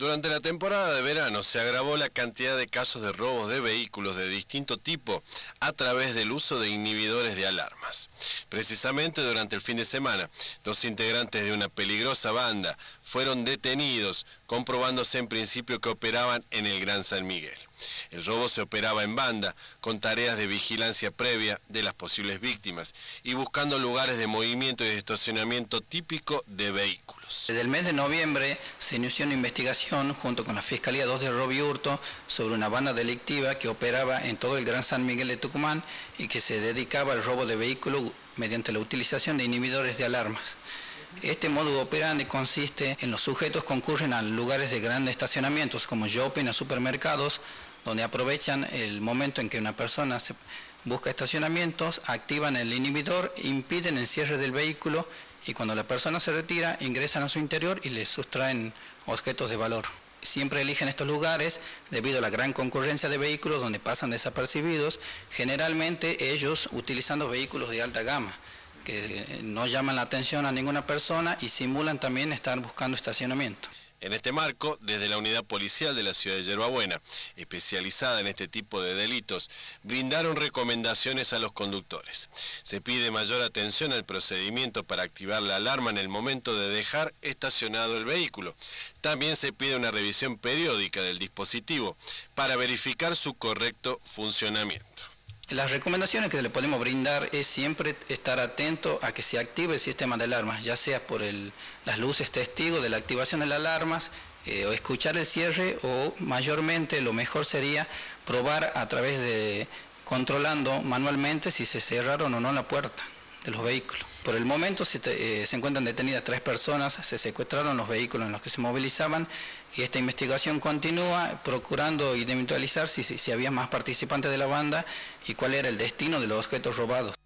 Durante la temporada de verano se agravó la cantidad de casos de robos de vehículos de distinto tipo a través del uso de inhibidores de alarmas. Precisamente durante el fin de semana, dos integrantes de una peligrosa banda fueron detenidos, comprobándose en principio que operaban en el Gran San Miguel. El robo se operaba en banda, con tareas de vigilancia previa de las posibles víctimas y buscando lugares de movimiento y de estacionamiento típico de vehículos. Desde el mes de noviembre se inició una investigación junto con la Fiscalía 2 de Robi Hurto sobre una banda delictiva que operaba en todo el Gran San Miguel de Tucumán y que se dedicaba al robo de vehículos mediante la utilización de inhibidores de alarmas. Este modo operandi consiste en los sujetos concurren a lugares de grandes estacionamientos como shopping o supermercados donde aprovechan el momento en que una persona busca estacionamientos, activan el inhibidor, impiden el cierre del vehículo y cuando la persona se retira ingresan a su interior y le sustraen objetos de valor. Siempre eligen estos lugares debido a la gran concurrencia de vehículos donde pasan desapercibidos, generalmente ellos utilizando vehículos de alta gama que no llaman la atención a ninguna persona y simulan también estar buscando estacionamiento. En este marco, desde la Unidad Policial de la Ciudad de Yerbabuena, especializada en este tipo de delitos, brindaron recomendaciones a los conductores. Se pide mayor atención al procedimiento para activar la alarma en el momento de dejar estacionado el vehículo. También se pide una revisión periódica del dispositivo para verificar su correcto funcionamiento. Las recomendaciones que le podemos brindar es siempre estar atento a que se active el sistema de alarmas, ya sea por las luces testigos de la activación de las alarmas, eh, o escuchar el cierre, o mayormente lo mejor sería probar a través de controlando manualmente si se cerraron o no la puerta de los vehículos. Por el momento se, eh, se, encuentran detenidas tres personas, se secuestraron los vehículos en los que se movilizaban y esta investigación continúa procurando identificar si, si, si había más participantes de la banda y cuál era el destino de los objetos robados.